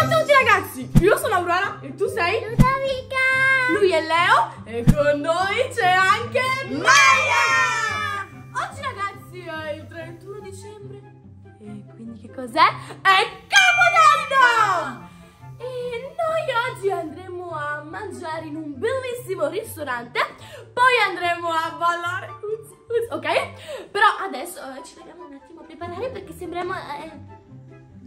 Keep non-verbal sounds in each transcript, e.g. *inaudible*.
Ciao a tutti ragazzi, io sono Aurora e tu sei? Ludovica! Lui è Leo e con noi c'è anche Maya! Oggi ragazzi è il 31 dicembre e quindi che cos'è? È Capodanno! E noi oggi andremo a mangiare in un bellissimo ristorante, poi andremo a ballare, ok? Però adesso eh, ci dobbiamo un attimo preparare perché sembriamo... eh,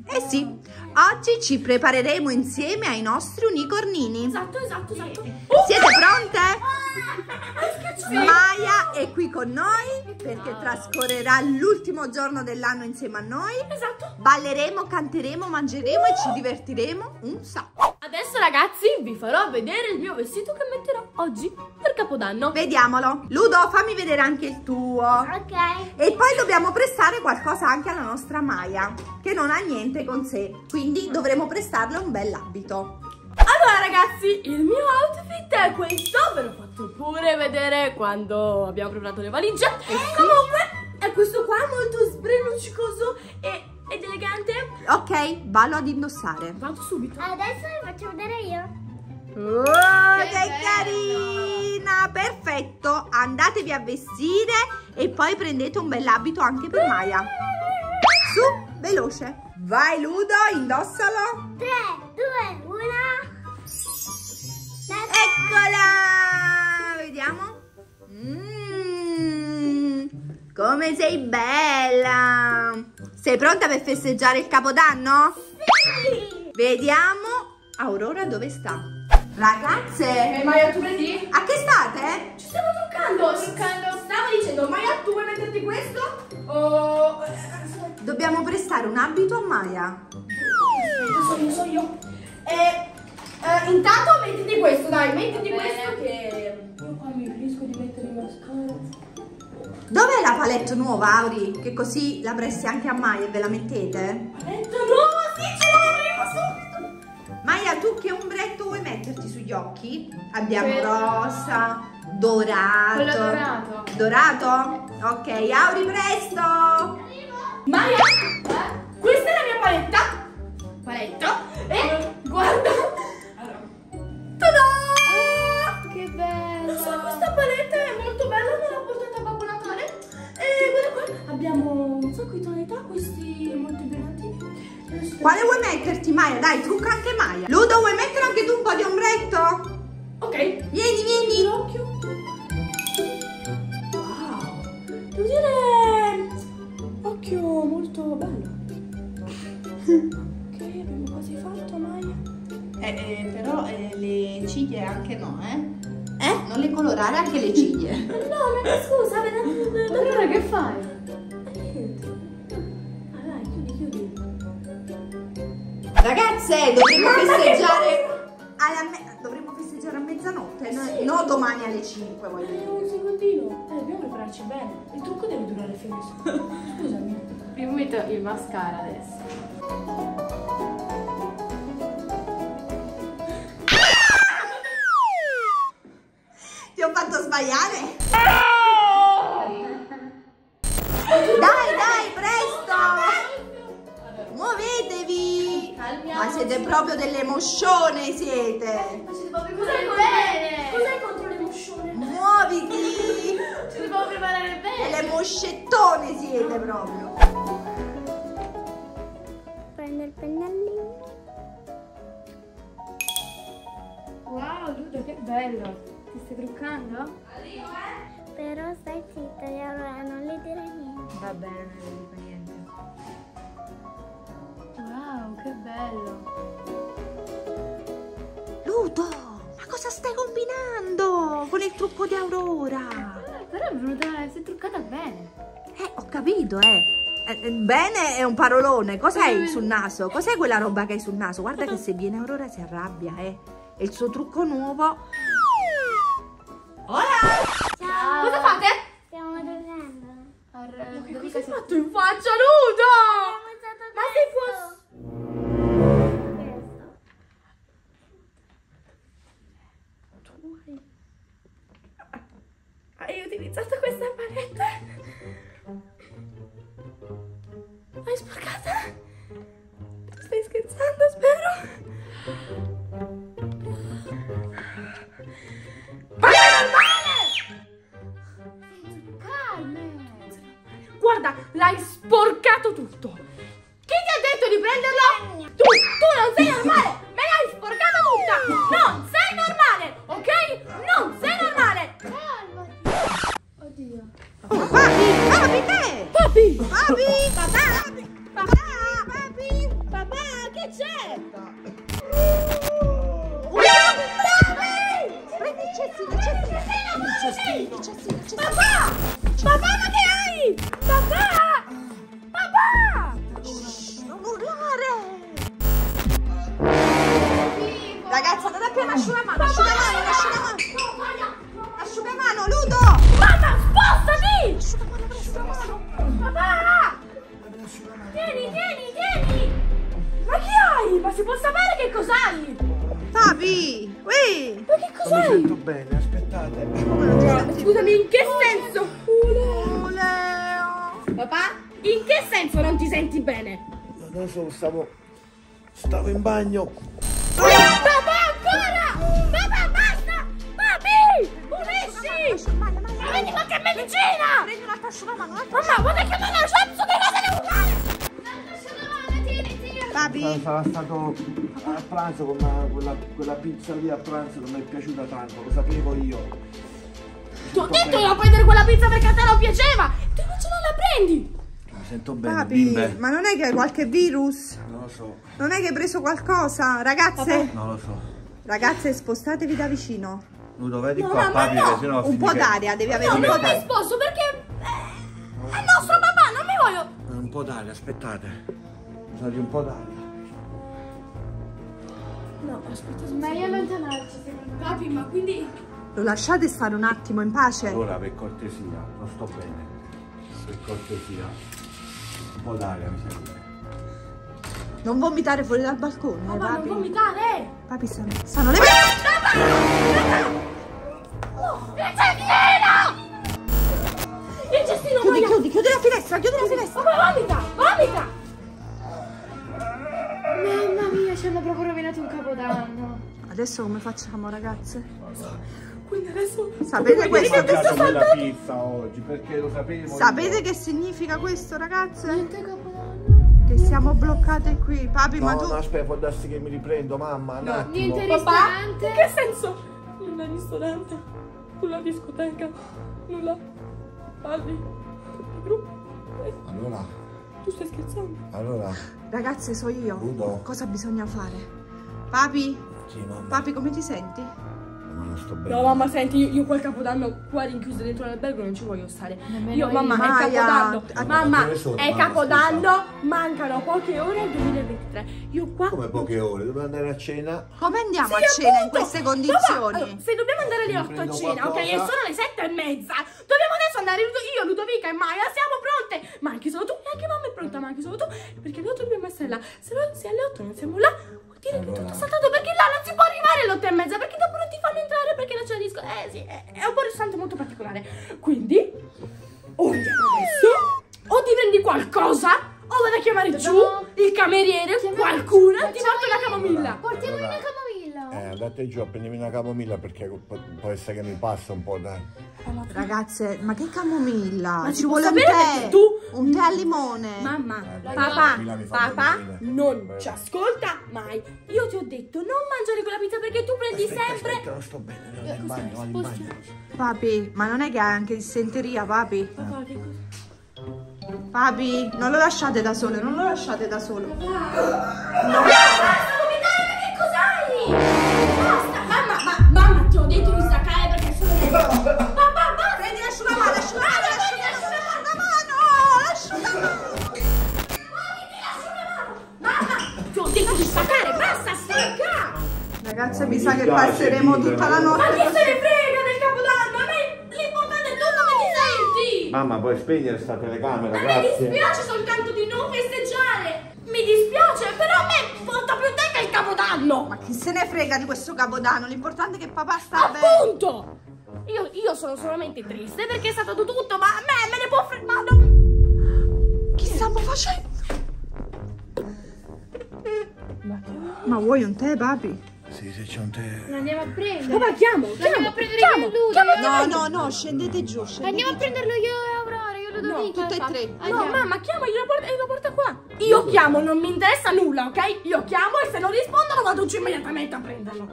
Eh sì, oggi ci prepareremo insieme ai nostri unicornini. Esatto, esatto, esatto. Siete pronte? Sì. Maya è qui con noi perché trascorrerà l'ultimo giorno dell'anno insieme a noi. Esatto. Balleremo, canteremo, mangeremo e ci divertiremo un sacco. Adesso ragazzi vi farò vedere il mio vestito che metterò oggi per Capodanno. Vediamolo. Ludo, fammi vedere anche il tuo. Ok. E poi dobbiamo prestare qualcosa anche alla nostra Maya, che non ha niente con sé. Quindi dovremo prestarle un bell'abito. Allora ragazzi, il mio outfit è questo, ve l'ho fatto pure vedere quando abbiamo preparato le valigie. Comunque, è questo qua molto sbreluccicoso e. Ok, vallo ad indossare. Vado subito. Adesso vi faccio vedere io. Oh, che, carina! Perfetto! Andatevi a vestire e poi prendete un bell'abito anche per Maya. Su, veloce. Vai Ludo, indossalo. 3, 2, 1. Eccola! Vediamo. Mm, come sei bella! Sei pronta per festeggiare il capodanno? Sì. Vediamo. Aurora dove sta? Ragazze, Eh, Maya, tu vedi? a che state? Ci stiamo truccando. Truccando. Stavo dicendo, Maya, tu vuoi metterti questo? O... eh, Dobbiamo prestare un abito a Maya. Lo so io, so io. E eh, intanto mettiti questo, dai, mettiti questo che palette nuova, Auri? Che così la presti anche a Maya e ve la mettete? Paletta nuova, sì, ce l'avremo subito. Maya, tu che ombretto vuoi metterti sugli occhi? Abbiamo Quello- rosa, dorato. Quello dorato. Dorato? Ok, Auri, presto! Maya, questa è la mia paletta. Paletta. E guarda. Abbiamo un sacco di tonalità, questi molto brillanti. Quale vuoi metterti, Maya? Dai, trucca anche Maya. Ludo, vuoi mettere anche tu un po' di ombretto? Ok. Vieni, vieni. L'occhio. Wow. Devo dire... Occhio molto bello. ok, abbiamo quasi fatto, Maya. Eh, però le ciglia anche no, eh? Eh? Non le colorare anche le ciglia. *laughs* No, ma scusa, vedi? Allora che fai? 5, voglio Eh, dire. un secondino. Eh, dobbiamo prepararci bene. Il trucco deve durare fino a... Scusami. Vi metto il mascara adesso. Ti ho fatto sbagliare? Dai, dai, presto! Muovetevi! Ma siete proprio delle moscione, siete! Cos'è bene? Cos'è contro l'emozione? Moscettone siete proprio! Prendo il pennellino. Wow, Ludo, che bello! Ti stai truccando? Però stai zitta, e allora non le dire niente. Va bene, non ne dico niente. Wow, che bello! Ludo, ma cosa stai combinando con il trucco di Aurora? È venuta, si è truccata bene. Eh, ho capito, eh. Eh, eh, Bene è un parolone. Cos'hai sul naso? Cos'è quella roba che hai sul naso? Guarda che se viene Aurora si arrabbia, eh. E il suo trucco nuovo. Hola! Ciao. Cosa fate? Stiamo giocando. Ar- Che cosa hai fatto in faccia, usato Ma sei questo. utilizzato questa paletta? L'hai sporcata? Stai scherzando, spero? Si può sapere che cos'hai? Papi! Ui! Ma che Non mi cos'hai? sento bene, aspettate. Scusami, in che senso? Oh, Leo! Papà? In che senso non ti senti bene? Non lo so, stavo. Stavo in bagno. Papà, ancora! Sarà, stato a pranzo con una- quella, quella pizza lì a pranzo che mi è piaciuta tanto, lo sapevo io. Ti ho detto di non prendere quella pizza perché a te non piaceva! Tu invece non la prendi! Mi sento bene, Papi, bimbe. ma non è che hai qualche virus? Non lo so, Non è che hai preso qualcosa? Ragazze, non lo so. ragazze, spostatevi da vicino. Nudo, vedi No, qua, no, papi, no. che sennò Un po' d'aria, devi avere No, un non po' mi sposo perché eh, è il nostro papà, non mi voglio... Un po' d'aria, aspettate. Di un po' d'aria. No, aspetta, Meglio allontanarci, secondo me. Papi, ma quindi... Lo lasciate stare un attimo in pace? Allora, per cortesia, non sto bene. Per cortesia. Un po' d'aria mi serve. Non vomitare fuori dal balcone, eh, Papà, non papi. vomitare! Papi, stanno, stanno le Il cestino! Il cestino, Chiudi, Maia! chiudi, chiudi la finestra, chiudi la finestra. Papà, vomita! Vomita! Mamma mia, ci hanno proprio rovinato un capodanno. Adesso come facciamo, ragazze? Quindi adesso... Sapete questo? Ho mangiato pizza oggi perché lo sapevo. Sapete io. che significa questo, ragazze? Niente capodanno. Che siamo bloccate qui. Papi, ma No, tu... no, aspetta, può darsi che mi riprendo, mamma. Un attimo. Niente Papà? ristorante. In che senso? Nulla ristorante, nulla discoteca, nulla balli, gruppo. Allora, Tu stai scherzando? allora. Ragazze, so io. Udo. Cosa bisogna fare? Papi? Sì, mamma. Papi, come ti senti? Ma non sto bene. No mamma senti io, io quel capodanno qua rinchiuso dentro l'albergo non ci voglio stare Nemmeno Io mamma è Maia, capodanno a- Mamma dove è capodanno Mancano poche ore al 2023 Io qua Come poche ore? Dobbiamo andare a cena? Come andiamo Sì, a cena in queste condizioni? allora, se dobbiamo andare alle Mi 8 a cena, ok? E qualcosa. sono le 7 e mezza. Dobbiamo andare io, Ludovica e Maya, siamo pronte. Ma anche solo tu, e anche mamma è pronta, ma anche solo tu. Perché alle 8 dobbiamo essere là. Se, no- se alle 8 non siamo là, vuol dire che è tutto saltato. Perché là non si può arrivare alle 8 e mezza. Perché dopo non ti fanno entrare perché non c'è la disco. Eh sì, è, è un po' ristorante molto particolare. Quindi, o andiamo adesso, o ti prendi qualcosa. O vado a chiamare giù il cameriere, Chiamiamo- qualcuno, ti porto la camomilla. Portiamo Allora. una camomilla. Eh, andate giù a prendermi una camomilla perché può, essere che mi passa un po', dai. Ragazze, ma che camomilla? Ma Ci vuole un sapere tè. tu- Un tè al limone. Mamma, Eh, dai, papà, papà non Bene. ci ascolta mai. Io ti ho detto non mangiare quella pizza perché tu prendi Aspetta, sempre. aspetta, non sto bene, vado in bagno, vado in bagno. Papi, ma non è che hai anche dissenteria, papi? Papà, che cosa? Papi, non lo lasciate da solo, non lo lasciate da solo. Basta passeremo tutta la notte. Ma chi se ne frega del capodanno? A me l'importante è tu come ti senti. Mamma, puoi spegnere sta telecamera, Ma grazie. Mi dispiace soltanto di non festeggiare. Mi dispiace, però a me importa più te che il capodanno. Ma chi se ne frega di questo capodanno? L'importante è che papà sta Appunto. bene. Appunto! Io, io, sono solamente triste perché è stato tutto, ma a me me ne può fregare. Non... Che stiamo facendo? Ma, che... ma vuoi un tè, papi? Sì, se c'è un tè. Lo andiamo a prendere. Papà, chiamo, Lo andiamo chiamo, a prendere chiamo, io e Ludo. No, no, no, scendete giù, scendete Andiamo a giù. prenderlo io e Aurora, io e Ludovico. tutte e tre. No, Andiamo. mamma, chiama, glielo porta, e lo porta qua. Io chiamo, non mi interessa nulla, ok? Io chiamo e se non rispondono vado giù immediatamente a prenderlo.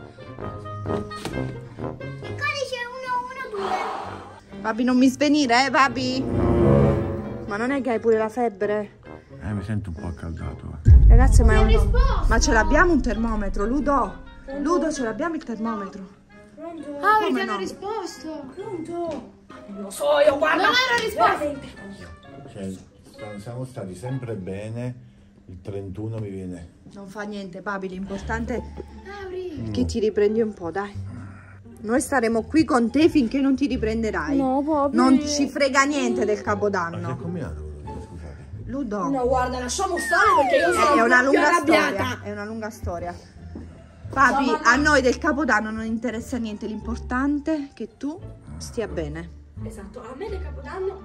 Il codice è 112. Papi, non mi svenire, eh, papi? Ma non è che hai pure la febbre? Eh, mi sento un po' accaldato. eh. Ragazzi, ma è un... Ma ce l'abbiamo un termometro, Ludo? Ludo, ce l'abbiamo il termometro. Ah, Come ti hanno no? risposto. Non lo so, io guarda. Non era risposto. Cioè, siamo stati sempre bene. Il 31 mi viene. Non fa niente, papi, l'importante è che ti riprendi un po', dai. Noi staremo qui con te finché non ti riprenderai. No, papi. Non ci frega niente del Ma che è capodanno. combinato? Ludo, No, guarda, lasciamo stare perché io sono è una più lunga arrabbiata. storia. È una lunga storia. Papi, a noi del capodanno non interessa niente, l'importante è che tu stia bene. Esatto, a me del capodanno,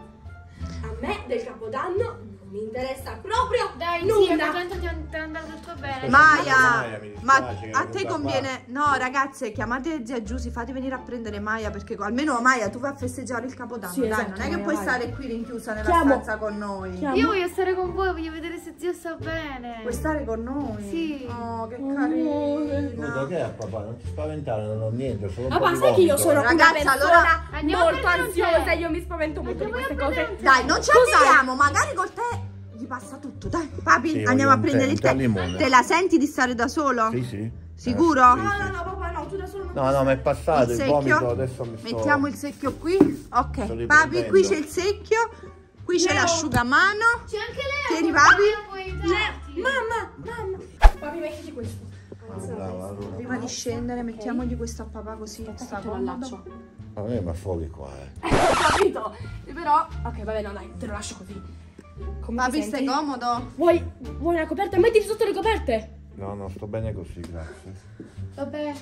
a me del capodanno non mi interessa proprio Dai, nulla. Andato tutto bene. Maia, ma che a te conviene. No, ragazze, chiamate zia Giusy, fate venire a prendere Maia perché almeno Maia tu vai a festeggiare il capodanno. Sì, dai, esatto, non è che Maia, puoi vai. stare qui rinchiusa nella Chiamo. stanza con noi. Chiamo. Io voglio stare con voi, voglio vedere se zio sta bene. Puoi stare con noi? Sì. Oh, che Guarda carina. che è papà, non ti spaventare, non ho niente, solo Papà, di sai che io sono. Ragazzi, una allora- Andiamo molto ansiosa e io mi spavento molto di Andiamo queste cose. Dai, non ci arriviamo, magari col tè gli passa tutto. Dai, papi, Sì, andiamo a prendere il tè. Te la senti di stare da solo? Sì, sì. Sicuro? Eh, sì, No, no, no, papà, no, tu da solo non No, no, ma è passato Il il, vomito, secchio? adesso mi sto... Mettiamo il secchio qui. Ok, papi, qui c'è il secchio. Qui c'è l'asciugamano. C'è anche lei. Tieni, papi. Puoi aiutarti. Mamma, mamma. Papi, mettiti questo. Brava, allora. Prima di scendere mettiamogli questo a papà così sta te lo comodo. allaccio. Ma è ma fuori qua, eh. *laughs* Ho capito. Però, ok, vabbè, no, dai, te lo lascio così. Come Papi, stai comodo? Vuoi, vuoi una coperta? Mettiti sotto le coperte. No, no, sto bene così, grazie. Vabbè.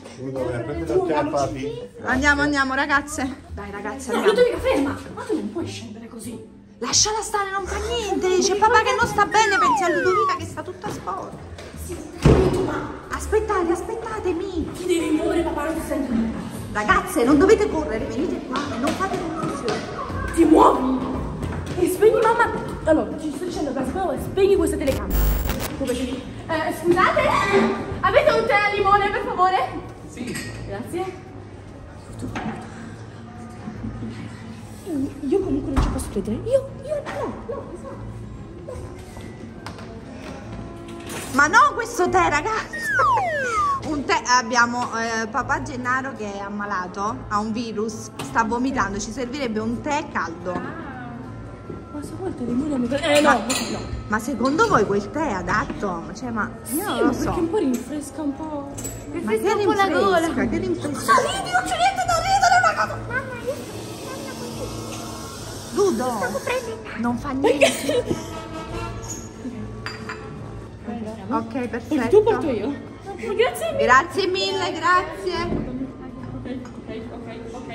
Papi. Andiamo, andiamo, ragazze. Dai, ragazze, No, andiamo. Ludovica, ferma. Ma tu non puoi scendere così. Lasciala stare, non fa niente. C'è papà che non sta bene, pensi a Ludovica che sta tutta sporca. Aspettate, aspettatemi. Ti devi muovere, papà, non ti sento. Ragazze, non dovete correre, venite qua e non fate confusione. Ti muovi. E spegni, mamma. Allora, ci sto dicendo per la spegni questa telecamera. Eh, scusate, avete un tè al limone, per favore? Sì. Grazie. Io comunque non ci posso credere. Io, io, no, no, esatto. Ma no, questo tè, ragazzi. Un tè, abbiamo eh, papà Gennaro che è ammalato, ha un virus, sta vomitando, ci servirebbe un tè caldo. Ma il tè al limone mi Eh, no, no. Ma secondo voi quel tè è adatto? Cioè, ma io non lo Perché so. un po' rinfresca un po'. Ma che po' la gola. rinfresca, che rinfresca. Ridi, non c'è niente da ridere, una cosa. Mamma, io sto Ludo, stavo prendendo. non fa niente. Ok, perfetto. Tu porto io. Grazie mille. Grazie mille, grazie. Ok, ok, ok, ok,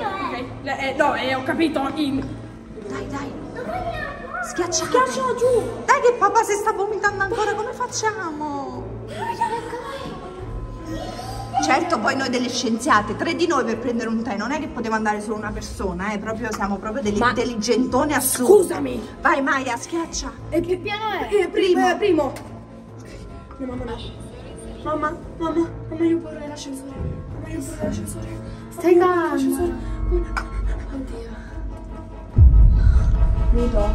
ok. Eh, no, eh, ho capito. In... Dai, dai. Schiacciate. Schiacciala giù. Dai che papà si sta vomitando ancora, come facciamo? Certo, poi noi delle scienziate, tre di noi per prendere un tè, non è che poteva andare solo una persona, eh, proprio, siamo proprio degli Ma- intelligentoni assurdi. Scusami. Vai Maia, schiaccia. E Che piano è? Eh, primo. Eh, primo. No, mamma no. Mamma, mamma, mamma, io ho paura dell'ascensore. Mamma, io ho paura dell'ascensore. Stai calma. L'ascensore. Oddio. Ludo,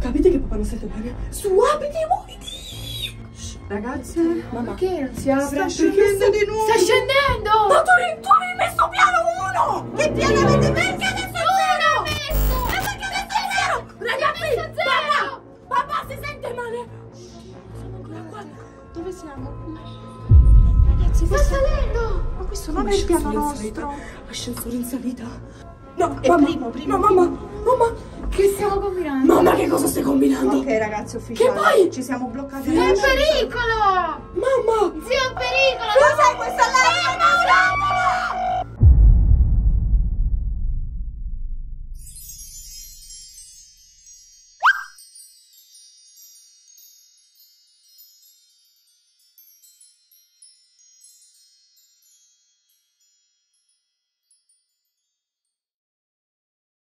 capite che papà non sente bene? Su, apriti e muoviti. Ragazze, Mamma. Perché non si apre? sta scendendo di nuovo. Sta scendendo! Ma tu, tu avevi messo piano uno! Che piano avete messo? Perché adesso è zero? E perché adesso è zero? Ragazzi, papà, papà si sente male. Sono ancora qua. Dove siamo? Ragazzi, Sta salendo! Ma questo non è il piano nostro. Ascensore in salita. No, È mamma, primo, primo, No, mamma, mamma. Che stiamo combinando? che cosa stai combinando? Ok ragazzi, ufficiale. Che poi? Ci siamo bloccati. Zio è pericolo! Mamma! Zio è pericolo! Cos'è questa live? Mamma,